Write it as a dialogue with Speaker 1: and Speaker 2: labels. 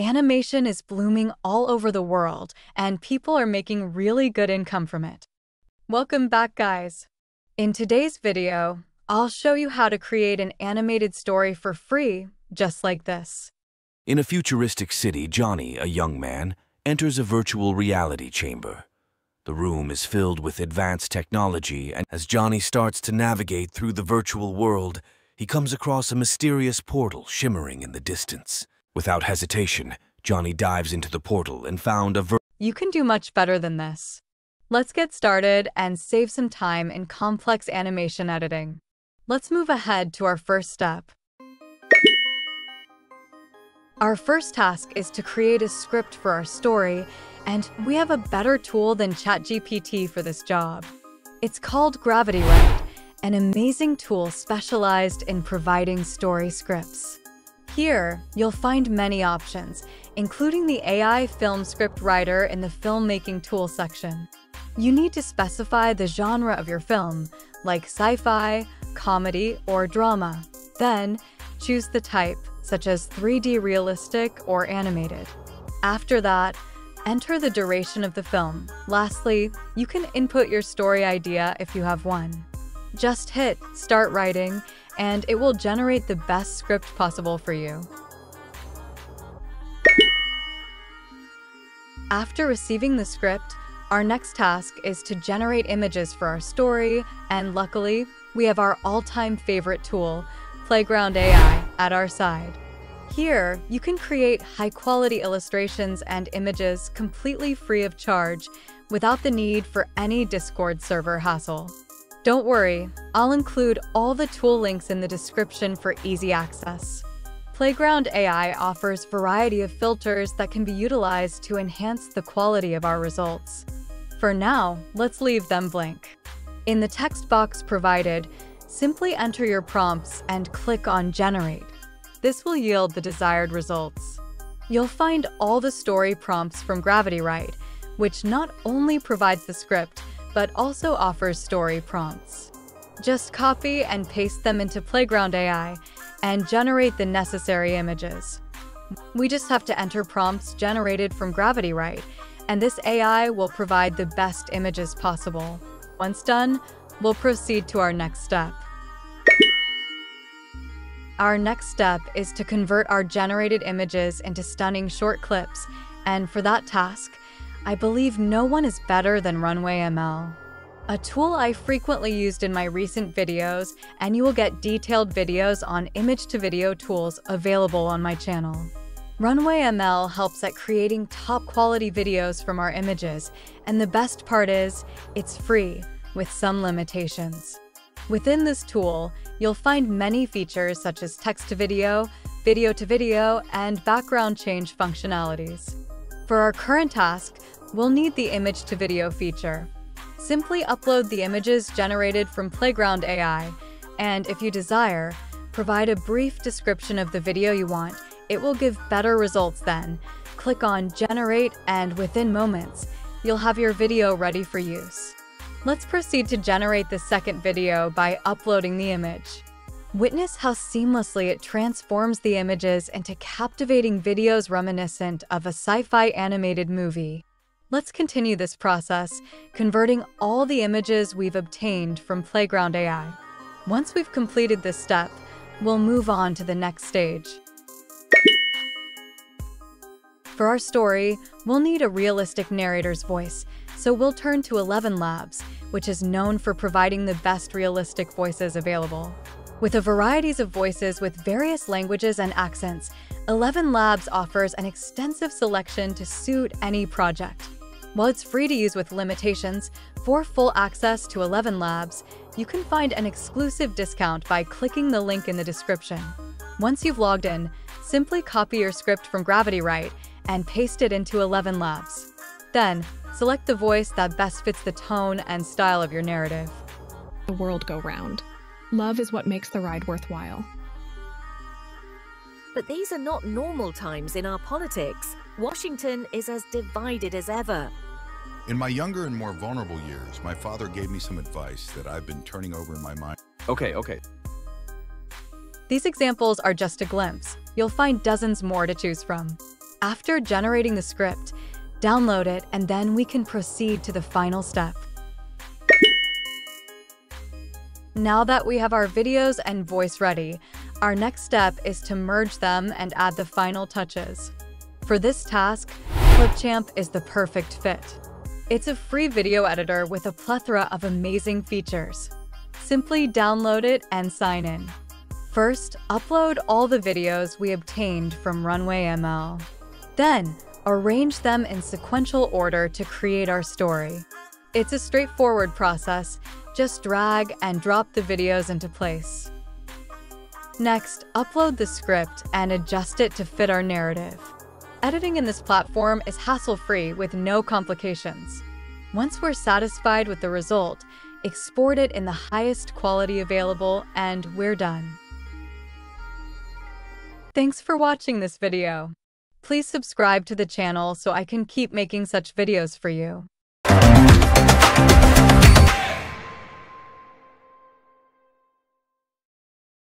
Speaker 1: Animation is blooming all over the world, and people are making really good income from it. Welcome back, guys. In today's video, I'll show you how to create an animated story for free, just like this.
Speaker 2: In a futuristic city, Johnny, a young man, enters a virtual reality chamber. The room is filled with advanced technology, and as Johnny starts to navigate through the virtual world, he comes across a mysterious portal shimmering in the distance. Without hesitation, Johnny dives into the portal and found a vir-
Speaker 1: You can do much better than this. Let's get started and save some time in complex animation editing. Let's move ahead to our first step. Our first task is to create a script for our story, and we have a better tool than ChatGPT for this job. It's called GravityWrite, an amazing tool specialized in providing story scripts. Here, you'll find many options, including the AI film script writer in the filmmaking tool section. You need to specify the genre of your film, like sci-fi, comedy, or drama. Then, choose the type, such as 3D realistic or animated. After that, enter the duration of the film. Lastly, you can input your story idea if you have one. Just hit Start Writing, and it will generate the best script possible for you. After receiving the script, our next task is to generate images for our story, and luckily, we have our all-time favorite tool, Playground AI, at our side. Here, you can create high-quality illustrations and images completely free of charge without the need for any Discord server hassle. Don't worry, I'll include all the tool links in the description for easy access. Playground AI offers variety of filters that can be utilized to enhance the quality of our results. For now, let's leave them blank. In the text box provided, simply enter your prompts and click on Generate. This will yield the desired results. You'll find all the story prompts from GravityWrite, which not only provides the script, but also offers story prompts. Just copy and paste them into Playground AI and generate the necessary images. We just have to enter prompts generated from GravityWrite, and this AI will provide the best images possible. Once done, we'll proceed to our next step. Our next step is to convert our generated images into stunning short clips, and for that task, I believe no one is better than Runway ML. A tool I frequently used in my recent videos, and you will get detailed videos on image-to-video tools available on my channel. Runway ML helps at creating top-quality videos from our images, and the best part is, it's free, with some limitations. Within this tool, you'll find many features such as text-to-video, video-to-video, and background change functionalities. For our current task, we'll need the image-to-video feature. Simply upload the images generated from Playground AI, and if you desire, provide a brief description of the video you want. It will give better results then. Click on Generate, and within moments, you'll have your video ready for use. Let's proceed to generate the second video by uploading the image. Witness how seamlessly it transforms the images into captivating videos reminiscent of a sci-fi animated movie. Let's continue this process, converting all the images we've obtained from Playground AI. Once we've completed this step, we'll move on to the next stage. For our story, we'll need a realistic narrator's voice, so we'll turn to Eleven Labs, which is known for providing the best realistic voices available. With a varieties of voices with various languages and accents, Eleven Labs offers an extensive selection to suit any project. While it's free to use with limitations, for full access to Eleven Labs, you can find an exclusive discount by clicking the link in the description. Once you've logged in, simply copy your script from GravityWrite and paste it into Eleven Labs. Then, select the voice that best fits the tone and style of your narrative.
Speaker 3: The world go round. Love is what makes the ride worthwhile.
Speaker 4: But these are not normal times in our politics. Washington is as divided as ever.
Speaker 5: In my younger and more vulnerable years, my father gave me some advice that I've been turning over in my mind.
Speaker 6: Okay, okay.
Speaker 1: These examples are just a glimpse. You'll find dozens more to choose from. After generating the script, download it, and then we can proceed to the final step. Now that we have our videos and voice ready, our next step is to merge them and add the final touches. For this task, Clipchamp is the perfect fit. It's a free video editor with a plethora of amazing features. Simply download it and sign in. First, upload all the videos we obtained from Runway ML. Then, arrange them in sequential order to create our story. It's a straightforward process, just drag and drop the videos into place. Next, upload the script and adjust it to fit our narrative. Editing in this platform is hassle-free with no complications. Once we're satisfied with the result, export it in the highest quality available, and we're done. Thanks for watching this video. Please subscribe to the channel so I can keep making such videos for you.